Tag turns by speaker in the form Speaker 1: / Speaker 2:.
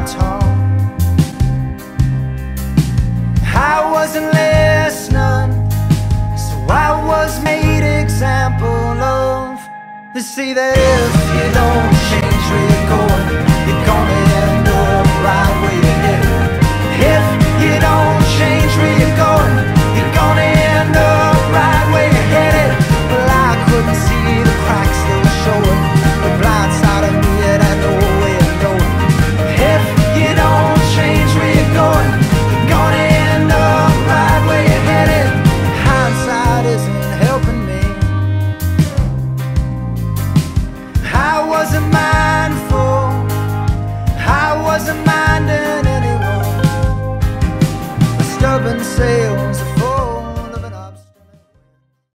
Speaker 1: my tongue. I wasn't listening, so I was made example of. They see that if you don't. Stubborn sails